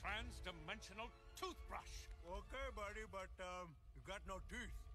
trans-dimensional toothbrush. Okay, buddy, but, um, you got no teeth.